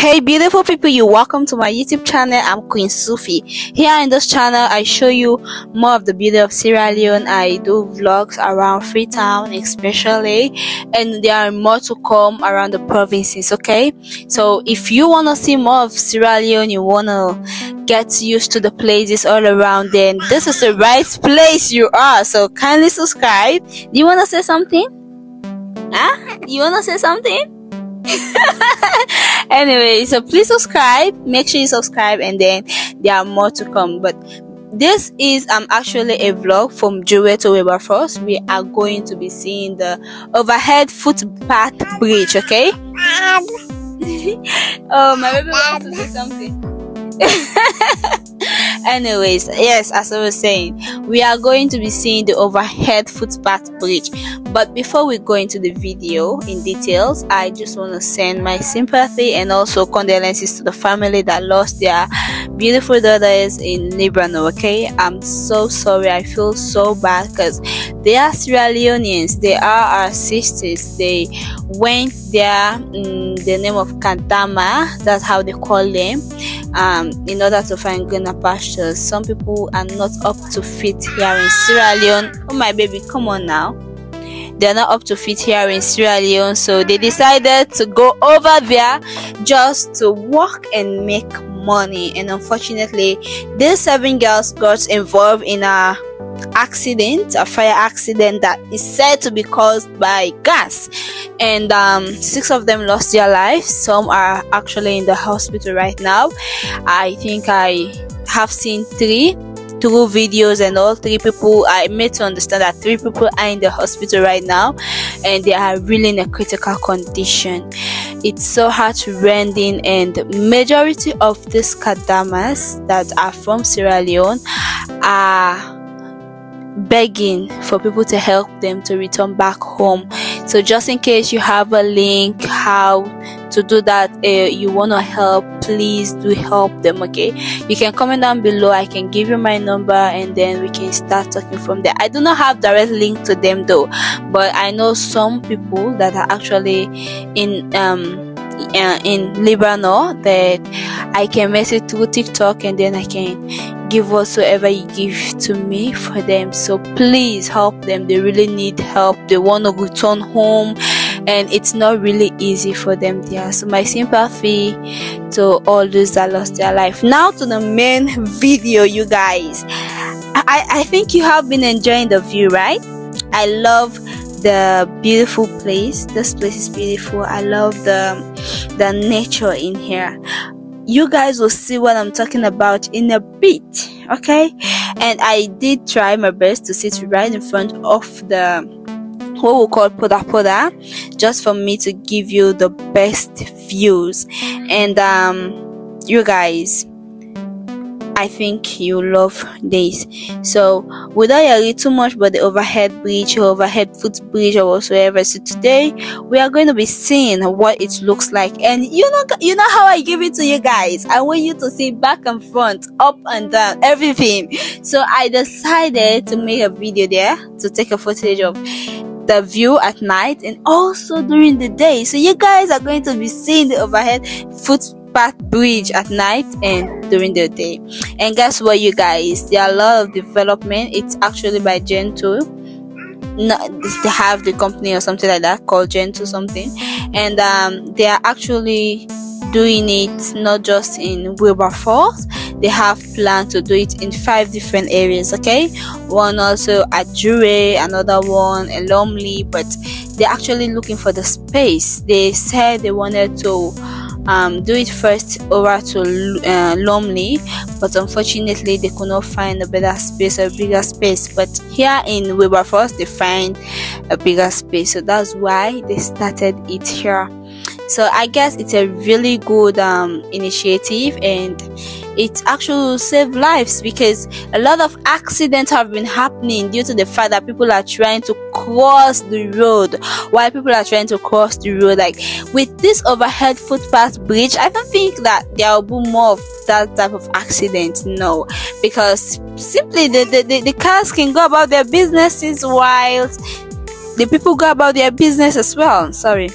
Hey beautiful people, you welcome to my YouTube channel. I'm Queen Suffi. Here in this channel, I show you more of the beauty of Sierra Leone. I do vlogs around Freetown especially and there are more to come around the provinces, okay? So if you want to see more of Sierra Leone, you want to get used to the places all around then this is the right place you are. So kindly subscribe. Do you want to say something? Huh? You want to say something? anyway so please subscribe make sure you subscribe and then there are more to come but this is um actually a vlog from Jui to Wilberforce. We are going to be seeing the overhead footpath bridge, okay? oh, my baby wants to say something. Anyways, yes, as I was saying, we are going to be seeing the overhead footpath bridge. But before we go into the video in details, I just want to send my sympathy and also condolences to the family that lost their beautiful daughters in Lebanon. Okay, I'm so sorry. I feel so bad because they are Sierra Leoneans. They are our sisters. They went there in the name of Kantama. That's how they call them um, in order to find greener pastures. Some people are not up to fit here in Sierra Leone. Oh my baby, come on now. They're not up to fit here in Sierra Leone, so they decided to go over there just to work and make money. And unfortunately, these seven girls got involved in a accident, a fire accident that is said to be caused by gas. And um, six of them lost their lives. Some are actually in the hospital right now. I think I have seen three through videos and all three people I made to understand that three people are in the hospital right now and they are really in a critical condition. It's so heart-rending and majority of these kadamas that are from Sierra Leone are begging for people to help them to return back home. So just in case you have a link how to do that uh, you want to help please do help them okay you can comment down below i can give you my number and then we can start talking from there i do not have direct link to them though but i know some people that are actually in um uh, in Lebanon that I can message through TikTok and then I can give whatsoever you give to me for them. So please help them. They really need help. They want to return home and it's not really easy for them there. So my sympathy to all those that lost their life. Now to the main video, you guys. I, I think you have been enjoying the view, right? I love the beautiful place this place is beautiful i love the the nature in here you guys will see what i'm talking about in a bit okay and i did try my best to sit right in front of the what we call poda poda just for me to give you the best views and um you guys I think you love this. So without yelling too much about the overhead bridge or overhead footbridge or whatsoever. So today we are going to be seeing what it looks like. And you know you know how I give it to you guys. I want you to see back and front, up and down, everything. So I decided to make a video there to take a footage of the view at night and also during the day. So you guys are going to be seeing the overhead footpath bridge at night and during the day. And guess what, you guys? There are a lot of development. It's actually by Gentoo. Not, they have the company or something like that called Gentoo something, and um, they are actually doing it not just in Wilberforce. They have planned to do it in five different areas. Okay, one also at Jui, another one in Lumley, but they're actually looking for the space. They said they wanted to um, do it first over to uh, Lumley, but unfortunately they could not find a better space, a bigger space. But here in Wilberforce, they find a bigger space, so that's why they started it here. So I guess it's a really good um, initiative and it actually will save lives because a lot of accidents have been happening due to the fact that people are trying to cross the road. While people are trying to cross the road like with this overhead footpath bridge i don't think that there will be more of that type of accident no. Because simply the, the, the, the cars can go about their businesses while the people go about their business as well. Sorry.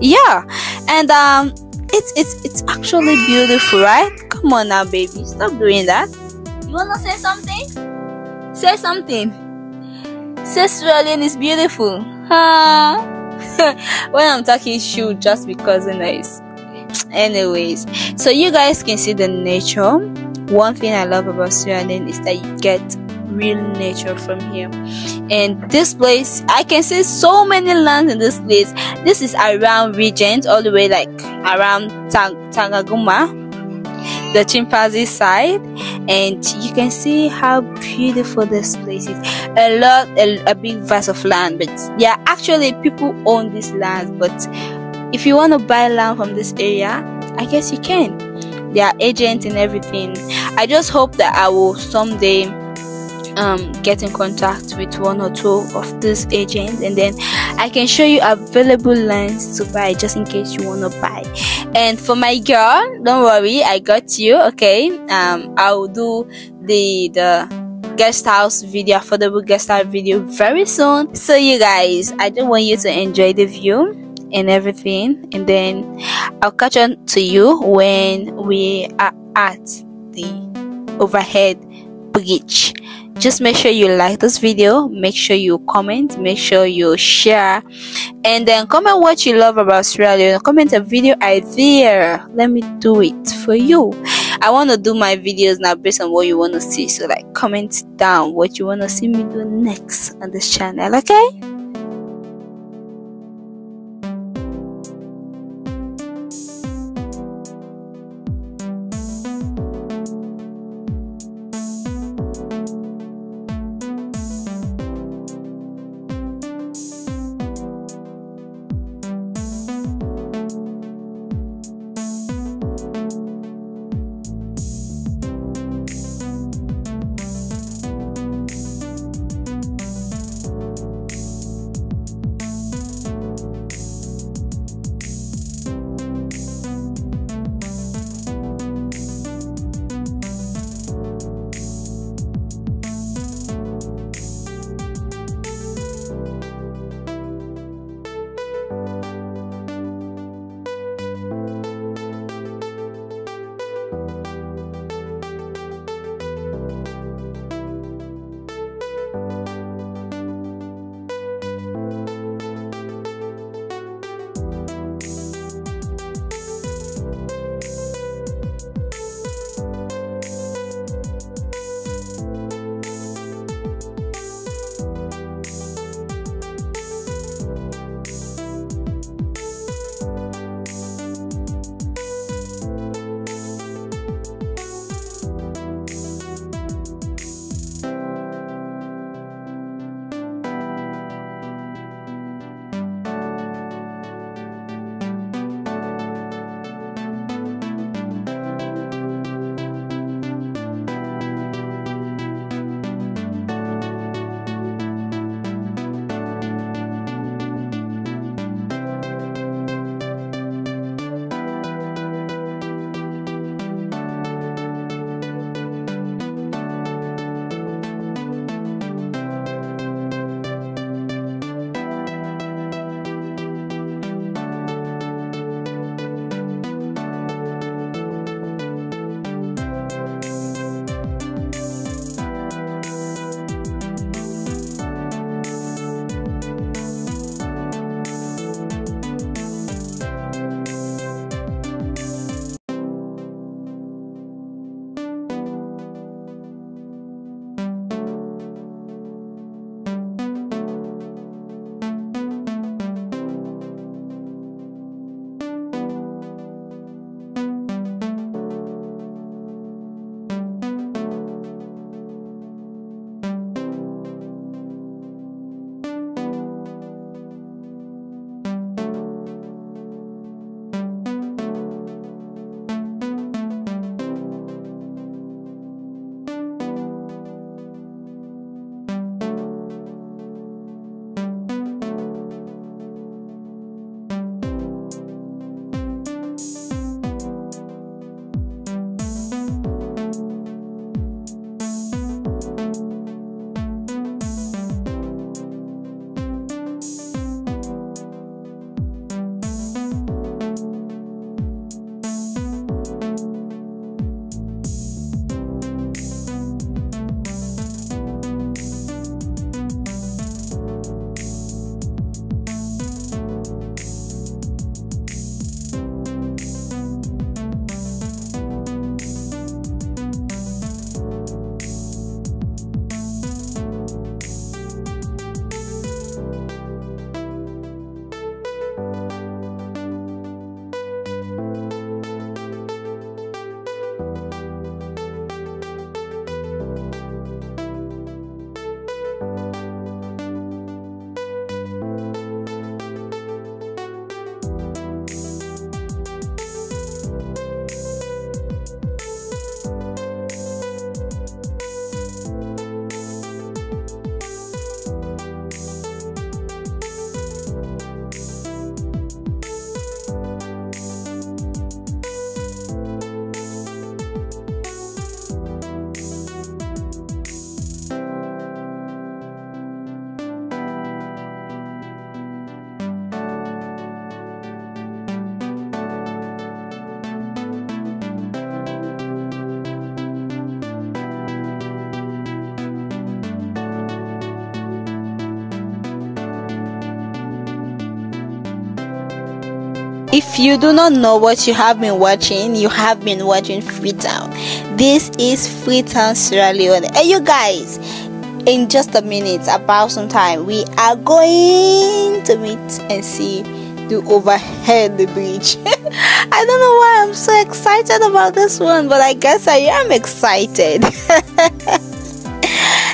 Yeah. And um it's it's it's actually beautiful right come on now baby. Stop doing that. You wanna say something? Say something. Say Sierra is beautiful. Huh? When i'm talking shoot just because nice anyways so you guys can see the nature. One thing i love about Sierra is that you get real nature from here. And this place i can see so many lands in this place. This is around regent all the way like around Tang- Tacugama the chimpanzee side and you can see how beautiful this place is. A lot a, a big vast of land but yeah actually people own this land but if you want to buy land from this area i guess you can. They are agents and everything. I just hope that i will someday um, get in contact with one or two of these agents and then I can show you available lands to buy just in case you want to buy. And for my girl don't worry I got you okay? Um, I'll do the the guest house video affordable guest house video very soon. So you guys I just want you to enjoy the view and everything and then I'll catch on to you when we are at the overhead bridge just make sure you like this video. Make sure you comment. Make sure you share. And then comment what you love about Australia comment a video idea. Let me do it for you. I want to do my videos now based on what you want to see. So like comment down what you want to see me do next on this channel okay if you do not know what you have been watching you have been watching freetown. This is freetown sierra leone. Hey you guys in just a minute about some time we are going to meet and see the overhead bridge. I don't know why i'm so excited about this one but i guess i am excited.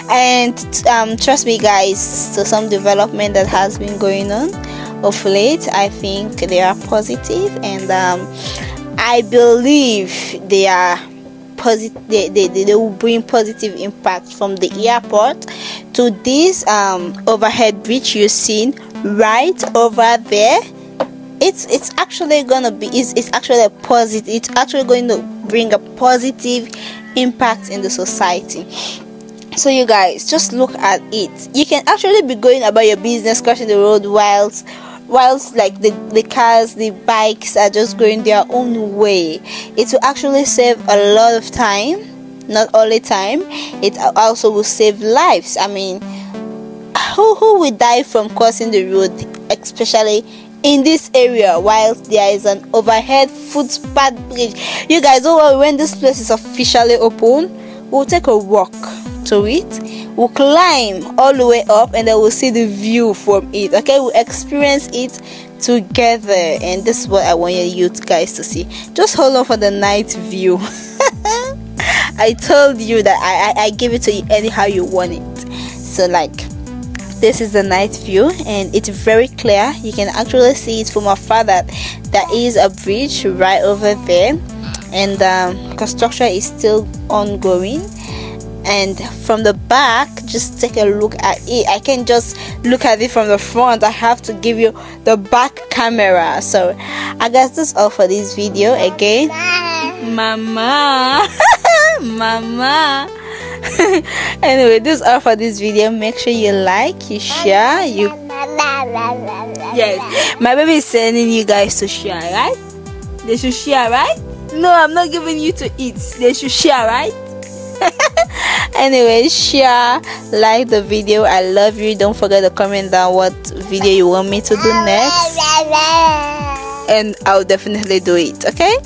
And um, trust me guys so some development that has been going on of late i think they are positive and um, i believe they are positive they, they, they will bring positive impact from the airport to this um, overhead bridge you're seeing right over there. It's it's actually gonna be it's, it's actually a positive it's actually going to bring a positive impact in the society. So you guys just look at it. You can actually be going about your business crossing the road whilst whilst like the, the cars the bikes are just going their own way. It will actually save a lot of time not only time it also will save lives. I mean who who will die from crossing the road especially in this area whilst there is an overhead footpath bridge? You guys don't worry when this place is officially open we'll take a walk to it. We'll climb all the way up and then we'll see the view from it okay? We'll experience it together. And this is what i want you guys to see. Just hold on for the night view. I told you that I, I i give it to you anyhow you want it. So like this is the night view and it's very clear. You can actually see it from afar that there is a bridge right over there. And um, construction is still ongoing and from the back just take a look at it. I can't just look at it from the front. I have to give you the back camera. So i guess that's all for this video again. Mama. Mama. Anyway this is all for this video. Make sure you like you share you yes. My baby is sending you guys to share right? They should share right? No i'm not giving you to eat. They should share right anyway share like the video. I love you. Don't forget to comment down what video you want me to do next. And i'll definitely do it okay